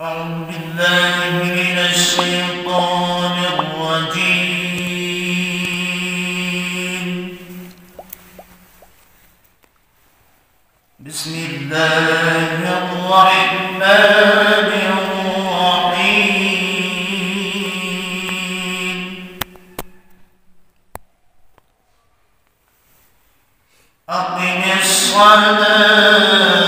أعوذ بالله من الشيطان الرجيم. بسم الله الرحمن الرحيم. أقم الصلاة.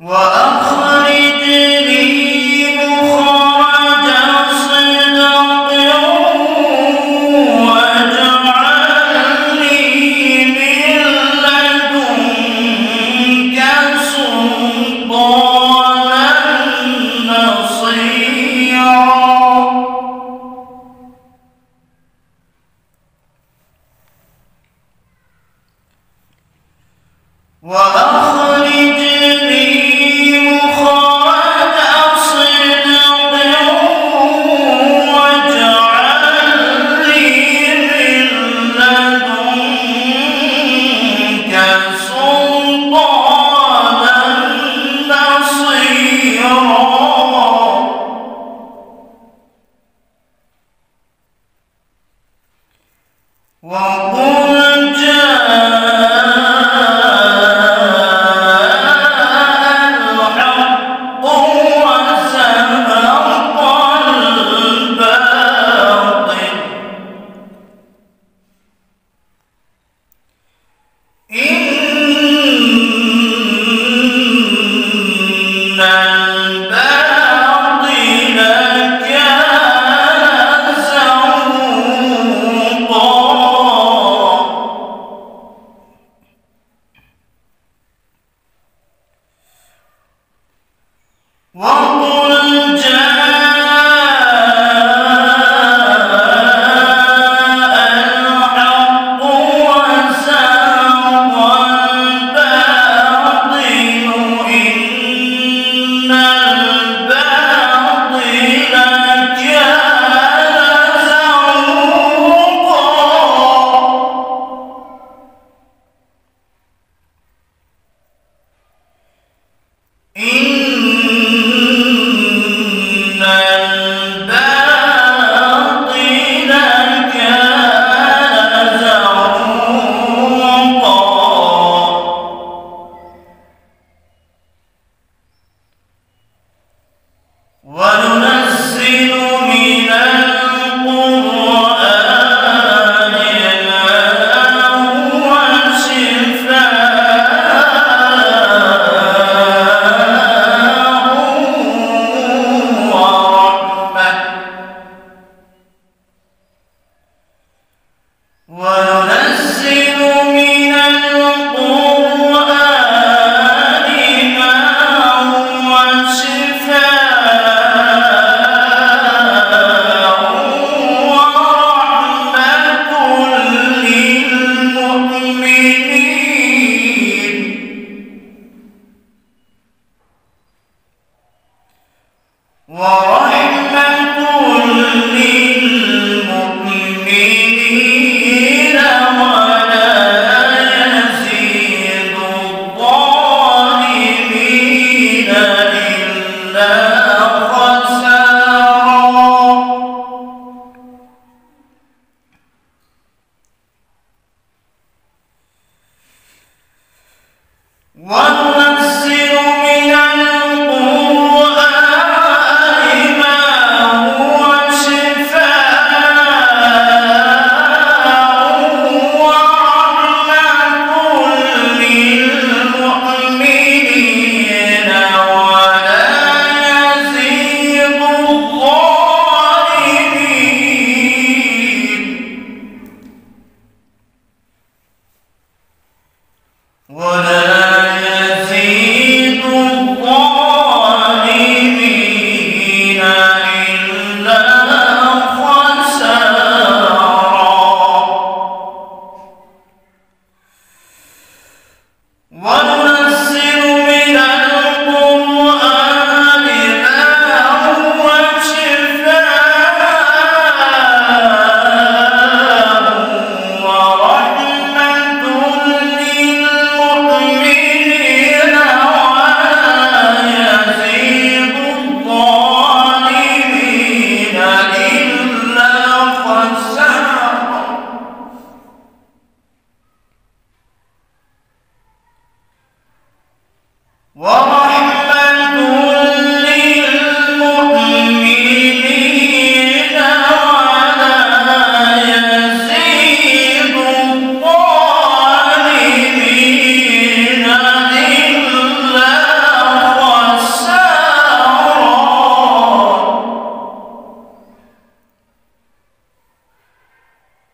وأ One. What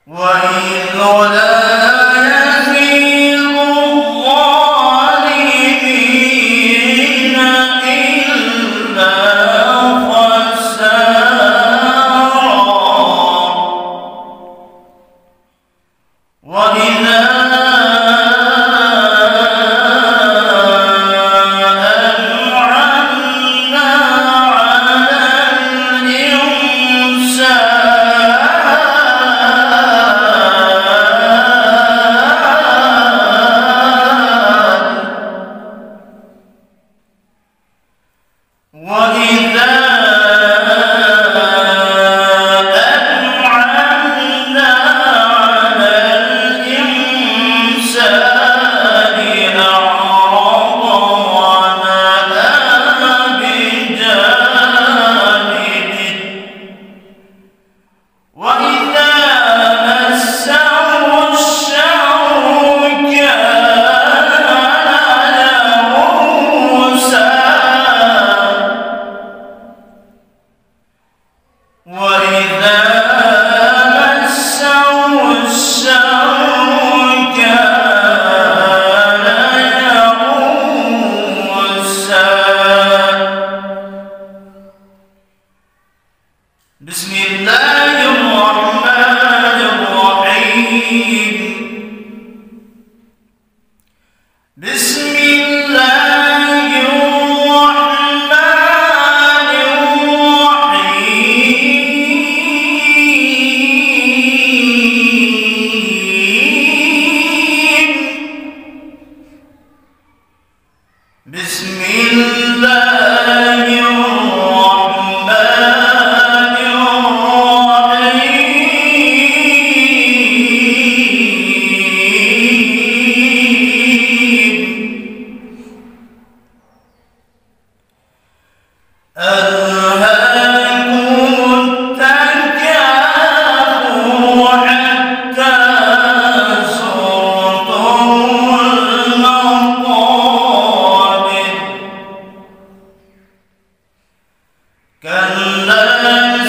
وإذ سوف تعلمون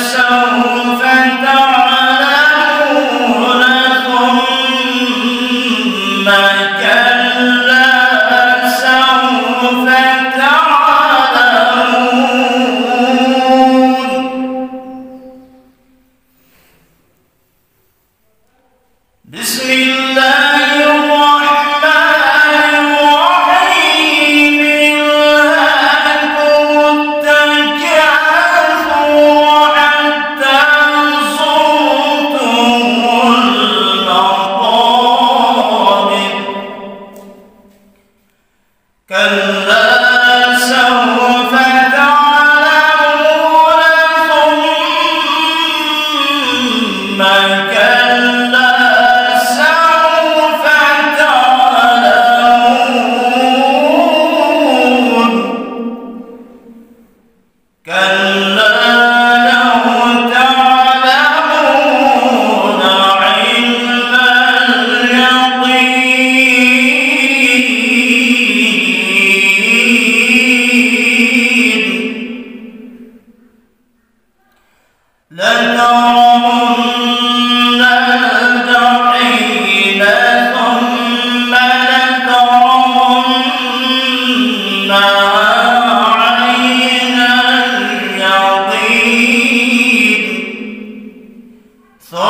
ثم